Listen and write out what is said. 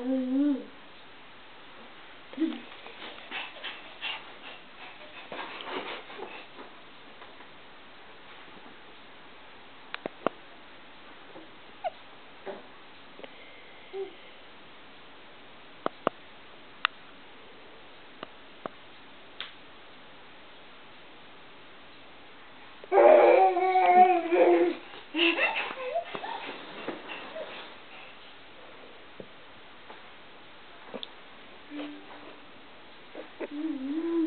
Mm-hmm. Mm-hmm.